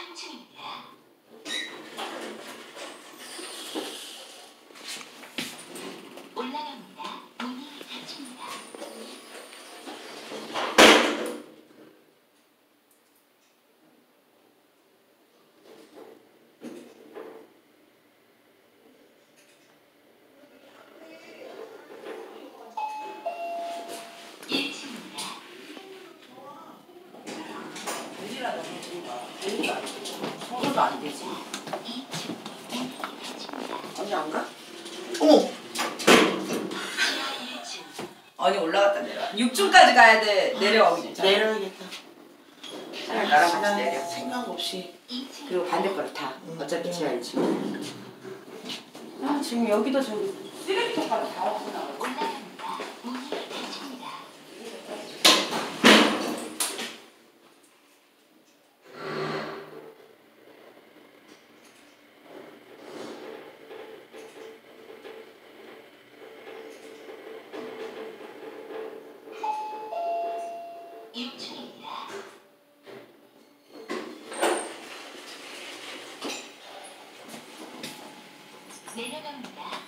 향청 입. 서울도 안 되지 2층 문이 닫힙니다. 언니 안 가? 어머 지하 1층 언니 올라갔다 내려와 6층까지 가야 돼 전에 차라리. 내려야겠다 차라리 나랑 같이 그냥 내려 생각 없이 2층 그리고 반대 거를 타 응. 어차피 지하일지 아 지금 여기도 저기 쓰레기통까지 다 왔구나 올라갑니다. 내려갑니다.